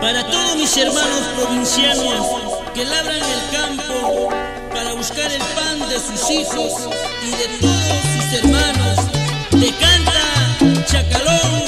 Para todos mis hermanos provincianos que labran el campo para buscar el pan de sus hijos y de todos sus hermanos, te canta Chacalón.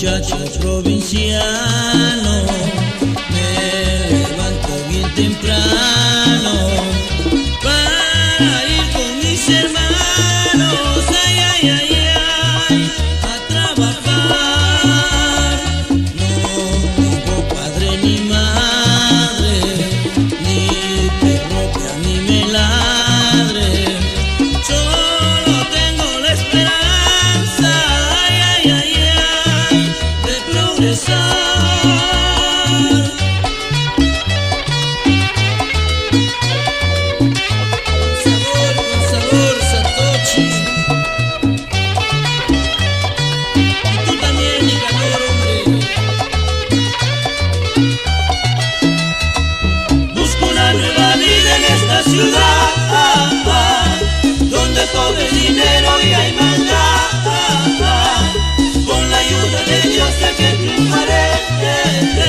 muchacho provinciano, me levanto bien temprano para ir con mis hermanos, ay, ay, ay, ay, a trabajar. No tengo padre ni madre, ni perro que a mí ni melada. ciudad donde cobre dinero y hay maldad. Con la ayuda de Dios sé que triunfaré.